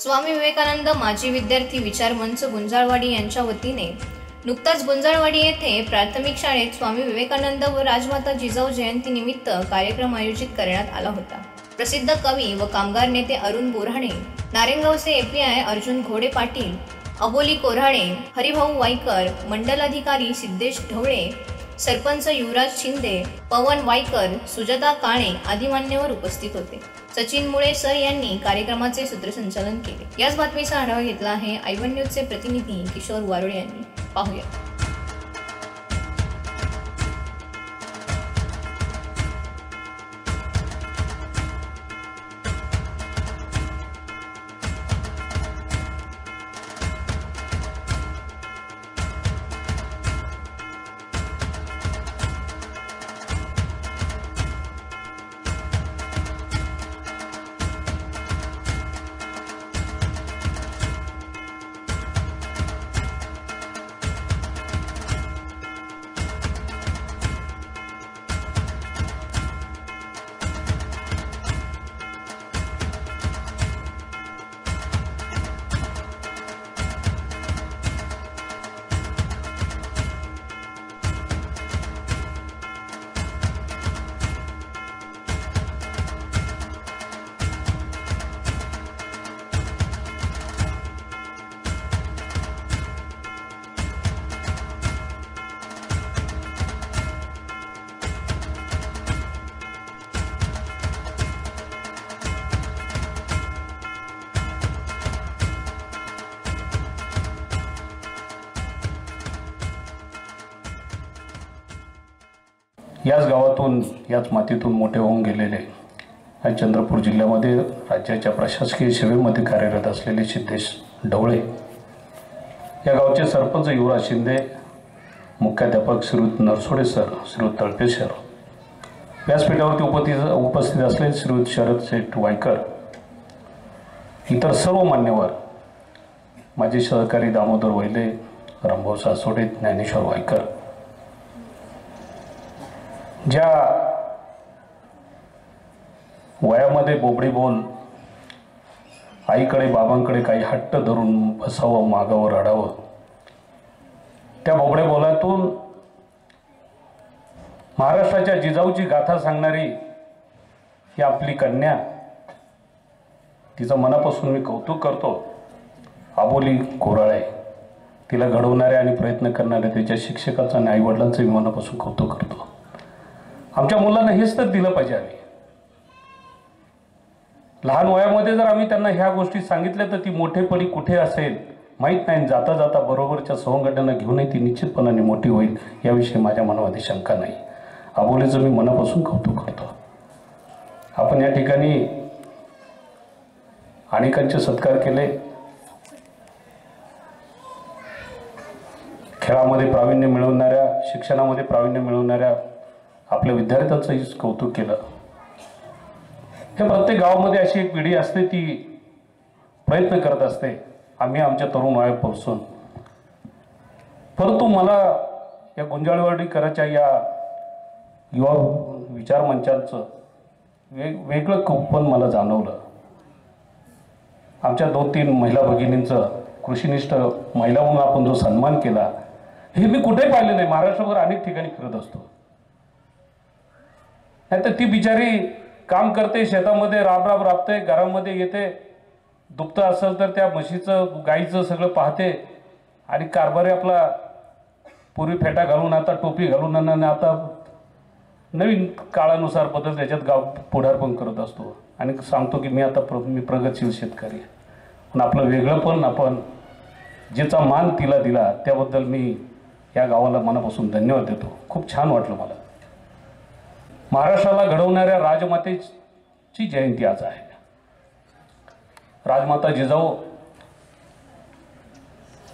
स्वामी विवेकानंद माजी विद्यार्थी विचार मंच गुंजाळवाडी यांच्या वतीने नुकताच गुंजाळवाडी येथे प्राथमिक शाळेत स्वामी विवेकानंद व राजमाता जिजाऊ जयंती निमित्त कार्यक्रम आयोजित करण्यात आला होता. प्रसिद्ध कवी व कामगार नेते अरुण बोऱ्हाणे नारेंगावचे एपीआय अर्जुन घोडे पाटील अबोली कोऱ्हाळे हरिभाऊ वाईकर मंडलाधिकारी सिद्धेश ढवळे सरपंच युवराज शिंदे पवन वायकर सुजाता काळे आदी मान्यवर उपस्थित होते. सचिन मुळे सर यांनी कार्यक्रमाचे सूत्रसंचालन केले. याच बातमीचा आढावा घेतला आहे आयवन न्यूजचे प्रतिनिधी किशोर वारुळे यांनी. पाहूया. याच गावातून याच मातीतून मोठे होऊन गेलेले आणि चंद्रपूर जिल्ह्यामध्ये राज्याच्या प्रशासकीय सेवेमध्ये कार्यरत असलेले सिद्धेश ढवळे. या गावचे सरपंच युवराज शिंदे मुख्याध्यापक श्रीयुत नरसोडे सर श्रीयुत तळपे सर. व्यासपीठावरती उपस्थित उपस्थित असलेले श्रीयुत शरद शेठ वायकर. इतर सर्व मान्यवर माझे सहकारी दामोदर वैले रामभाऊ सासोडे ज्ञानेश्वर वायकर. ज्या वयामध्ये बोबडी बोल आईकडे बाबांकडे काही हट्ट धरून बसावं मागावं रडावं त्या बोबड्या बोलातून महाराष्ट्राच्या जिजाऊची गाथा सांगणारी ही आपली कन्या तिचं मनापासून मी कौतुक करतो. आबोली कोराळे तिला घडवणाऱ्या आणि प्रयत्न करणाऱ्या तिच्या शिक्षकाचं आणि आईवडिलांचं मी मनापासून कौतुक करतो. आमच्या मुलांना हेच तर दिलं पाहिजे आम्ही. लहान वयामध्ये जर आम्ही त्यांना ह्या गोष्टी सांगितल्या तर ती मोठेपणी कुठे असेल माहीत नाही. जाता जाता बरोबरच्या सवंगड्यांना घेऊनही ती निश्चितपणाने मोठी होईल. याविषयी माझ्या मनामध्ये शंका नाही. आबोलीचं मी मनापासून कौतुक करतो. आपण या ठिकाणी अनेकांचे सत्कार केले. खेळामध्ये प्रावीण्य मिळवणाऱ्या शिक्षणामध्ये प्रावीण्य मिळवणाऱ्या आपल्या विद्यार्थ्यांचंही कौतुक केलं. हे प्रत्येक गावामध्ये अशी एक पिढी असते ती प्रयत्न करत असते आम्ही आमच्या तरुण वयात पोहोचून. परंतु मला या गुंजाळवाडीकराच्या या युवा विचार मंचांचं वेग वेगळं कौपन मला जाणवलं. आमच्या दोन तीन महिला भगिनींचं कृषीनिष्ठ महिला म्हणून आपण जो सन्मान केला हे मी कुठेही पाहिले नाही. महाराष्ट्रभर अनेक ठिकाणी फिरत असतो. नाही तर ती बिचारी काम करते शेतामध्ये राब राब राबते घरामध्ये येते. दुपतं असेल तर त्या म्हशीचं गाईचं सगळं पाहते. आणि कारभारी आपला पूर्वी फेटा घालून आता टोपी घालून आणि आता नवीन काळानुसार बदल त्याच्यात गाव पुढारपण करत असतो. आणि सांगतो की मी आता प्र मी प्रगतशील शेतकरी पण आपलं वेगळं पण आपण जिचा मान तिला दिला त्याबद्दल मी या गावाला मनापासून धन्यवाद देतो. खूप छान वाटलं मला. महाराष्ट्राला घडवणाऱ्या राजमातेची जयंती आज आहे. राजमाता जिजाऊ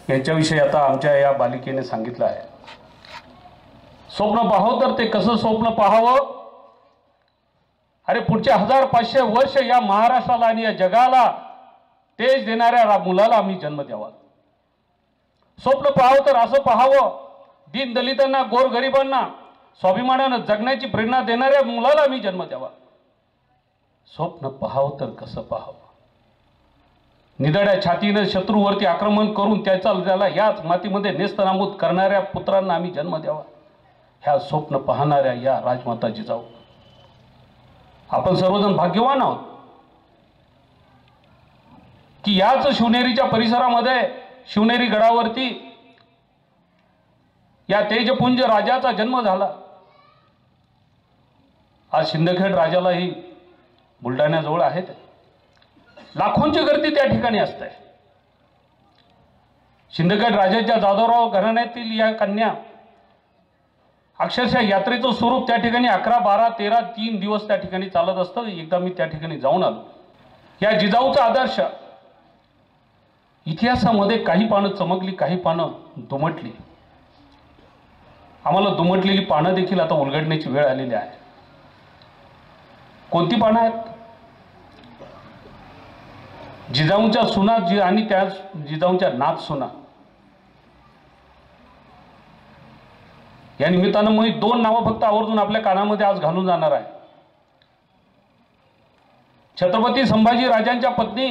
यांच्याविषयी आता आमच्या या बालिकेने सांगितलं आहे. स्वप्न पाहावं तर ते कसं स्वप्न पाहावं? अरे पुढचे हजार पाचशे वर्ष या महाराष्ट्राला आणि या जगाला तेज देणाऱ्या मुलाला आम्ही जन्म द्यावा. स्वप्न पाहावं तर असं पाहावं. दीन दलितांना गोरगरिबांना स्वाभिमानानं जगण्याची प्रेरणा देणाऱ्या मुलाला आम्ही जन्म द्यावा. स्वप्न पाहावं तर कसं पाहावं? निदड्या छातीनं शत्रूवरती आक्रमण करून त्याचा त्याला याच मातीमध्ये नेस्तनाबूत करणाऱ्या पुत्रांना आम्ही जन्म द्यावा. ह्या स्वप्न पाहणाऱ्या या राजमाता जिजाऊ आपण सर्वजण भाग्यवान आहोत. की याच शिवनेरीच्या परिसरामध्ये शिवनेरी गडावरती या तेजपुंज राजाचा जन्म झाला. आज शिंदखेड राजालाही बुलढाण्याजवळ आहेत. लाखोंची गर्दी त्या ठिकाणी असते. शिंदखेड राजाच्या जाधवराव घराण्यातील या कन्या अक्षरशः यात्रेचं स्वरूप त्या ठिकाणी अकरा बारा तेरा तीन दिवस त्या ठिकाणी चालत असतं. एकदा मी त्या ठिकाणी जाऊन आलो. या जिजाऊचा आदर्श इतिहासामध्ये काही पानं चमकली काही पानं दुमटली. आम्हाला दुमटलेली पानं देखील आता उलगडण्याची वेळ आलेली आहे. कोणती पानं आहेत? जिजाऊंच्या सुना जी आणि त्या जिजाऊंच्या नाथ सुना. या निमित्तानं मी दोन नावं फक्त आवर्जून आपल्या कानामध्ये आज घालून जाणार आहे. छत्रपती संभाजी राजांच्या पत्नी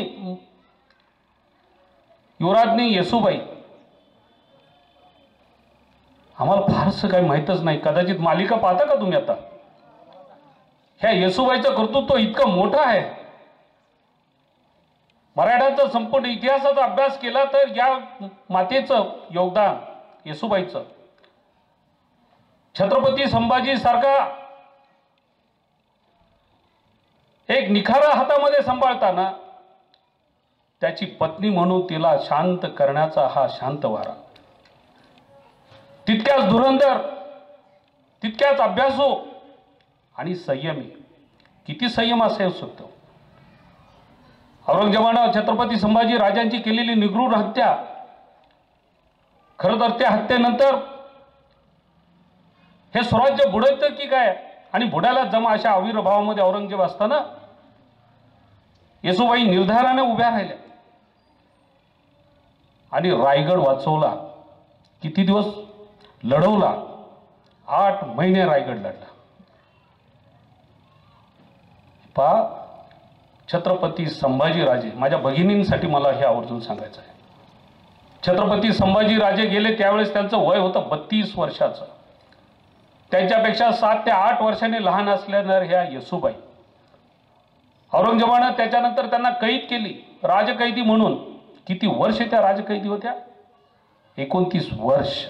युवराजनी येसुबाई. आम्हाला फारसं काही माहीतच नाही. कदाचित मालिका पाहता का तुम्ही आता? ह्या येसुबाईचं कर्तृत्व इतकं मोठं आहे. मराठ्यांचा संपूर्ण इतिहासाचा अभ्यास केला तर या मातेचं योगदान येसुबाईचं. छत्रपती संभाजी सारखा एक निखारा हातामध्ये सांभाळताना त्याची पत्नी म्हणून तिला शांत करण्याचा हा शांत वारा. तितक्याच धुरंधर तितक्याच अभ्यासू आणि संयमी. किती संयम असेल शकतो? औरंगजेबानं छत्रपती संभाजी राजांची केलेली निगृढ हत्या खरं तर त्या हत्येनंतर हे स्वराज्य बुडवतं की काय? आणि बुडायला जमा अशा आविर्भावामध्ये औरंगजेब असताना येसुबाई निर्धाराने उभ्या राहिल्या. आणि रायगड वाचवला. किती दिवस? लढवला. आठ महिने रायगड लढला. पा छत्रपती संभाजीराजे. माझ्या भगिनींसाठी मला हे आवर्जून सांगायचं आहे. छत्रपती संभाजीराजे गेले त्यावेळेस त्यांचं वय होतं बत्तीस वर्षाचं. त्यांच्यापेक्षा सात ते आठ वर्षाने लहान असल्यानं ह्या येसुबाई. औरंगजेबानं त्याच्यानंतर त्यांना कैद केली. राजकैदी म्हणून. किती वर्ष त्या राजकैदी होत्या? एकोणतीस वर्ष.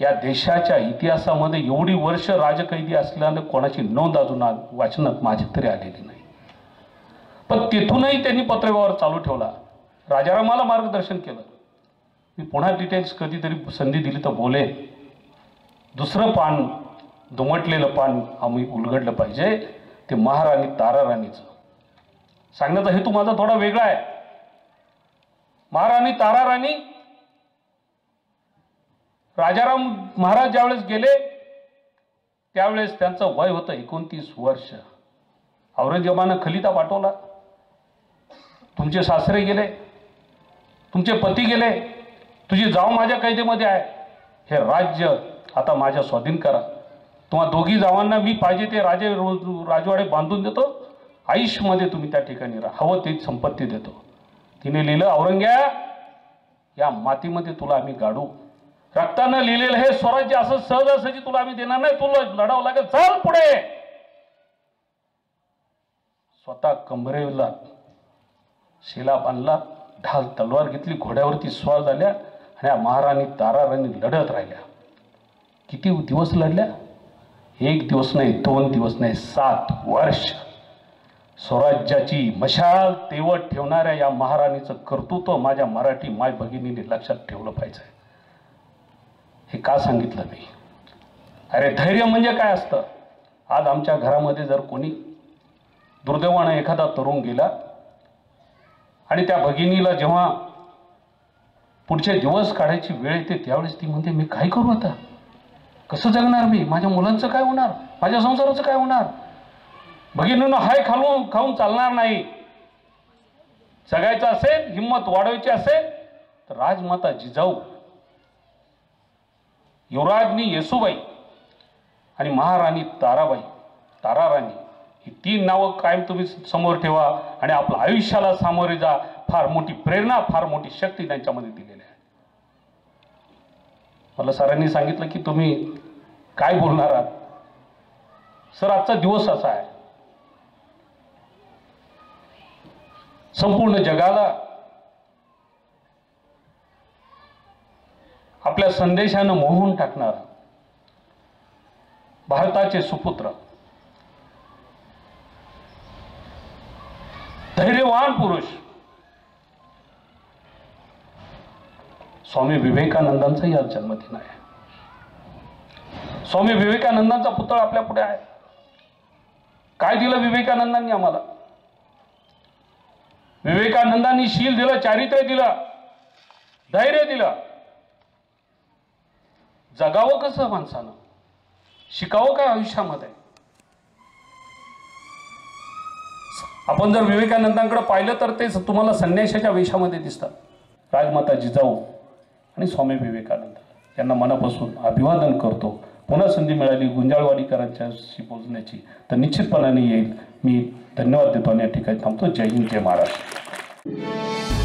या देशाच्या इतिहासामध्ये एवढी वर्ष राजकैदी असल्यानं कोणाची नोंद अजून वाचनात माझी तरी आलेली नाही. पण तिथूनही त्यांनी पत्रव्यवहार चालू ठेवला. राजारामाला मार्गदर्शन केलं. मी पुन्हा डिटेल्स कधीतरी संधी दिली तर बोले दुसरं पान दुमटलेलं पान आम्ही उलगडलं पाहिजे. ते महाराणी ताराराणीचं. सांगण्याचा हेतू माझा थोडा वेगळा आहे. महाराणी ताराराणी राजाराम महाराज ज्यावेळेस गेले त्यावेळेस त्यांचं वय होतं एकोणतीस वर्ष. औरंगजेबानं खलिता पाठवला. तुमचे सासरे गेले तुमचे पती गेले तुझी जाव माझ्या कैदेमध्ये आहे. हे राज्य आता माझ्या स्वाधीन करा. तुम्हा दोघी जावांना मी पाहिजे ते राजे राजवाडे बांधून देतो. आयुष्यमध्ये तुम्ही त्या ठिकाणी राहा. हवं ते संपत्ती देतो. तिने लिहिलं औरंग्या या मातीमध्ये तुला आम्ही गाडू. रक्तानं लिहिलेलं हे स्वराज्य असं सहजासहजी तुला आम्ही देणार नाही तुला लढावं लागेल. चल पुढे. स्वतः कमरेला शिला बांधला ढाल तलवार घेतली घोड्यावरती स्वार झाल्या आणि या महाराणी ताराराणी लढत राहिल्या. किती दिवस लढल्या? एक दिवस नाही दोन दिवस नाही सात वर्ष. स्वराज्याची मशाल तेवत ठेवणाऱ्या या महाराणीचं कर्तृत्व माझ्या मराठी माय भगिनीने लक्षात ठेवलं पाहिजे. हे का सांगितलं मी अरे धैर्य म्हणजे काय असतं? आज आमच्या घरामध्ये जर कोणी दुर्दैवानं एखादा तरुण गेला आणि त्या भगिनीला जेव्हा पुढचे दिवस काढायची वेळ येते त्यावेळेस ती म्हणते मी काय करू आता? कसं जगणार मी? माझ्या मुलांचं काय होणार? माझ्या संसाराचं काय होणार? भगिनीनं हाय खालून खाऊन चालणार नाही. जगायचं असेल हिंमत वाढवायची असेल तर राजमाता जिजाऊ युवराजनी येसुबाई आणि महाराणी ताराबाई ताराराणी ही तीन नावं कायम तुम्ही समोर ठेवा आणि आपल्या आयुष्याला सामोरे जा. फार मोठी प्रेरणा फार मोठी शक्ती त्यांच्यामध्ये दिलेली आहे. मला सरांनी सांगितलं की तुम्ही काय बोलणार आहात? सर आजचा दिवस असा आहे. संपूर्ण जगाला आपल्या संदेशानं मोहून टाकणार भारताचे सुपुत्र. धैर्यवान पुरुष. स्वामी विवेकानंदांचाही आज जन्मदिन आहे. स्वामी विवेकानंदांचा पुतळा आपल्या पुढे आहे. काय दिलं विवेकानंदांनी आम्हाला? विवेकानंदांनी शील दिलं चारित्र्य दिलं धैर्य दिलं. जगावं कसं माणसानं? शिकावं काय आयुष्यामध्ये? आपण जर विवेकानंदांकडे पाहिलं तर ते तुम्हाला संन्याशाच्या वेशामध्ये दिसतात. राजमाता जिजाऊ आणि स्वामी विवेकानंद. यांना मनापासून अभिवादन करतो. पुन्हा संधी मिळाली गुंजाळवाडीकरांच्याशी बोलण्याची. तर निश्चितपणाने येईल. मी धन्यवाद देतो आणि या ठिकाणी थांबतो. जय हिंद जय महाराष्ट्र.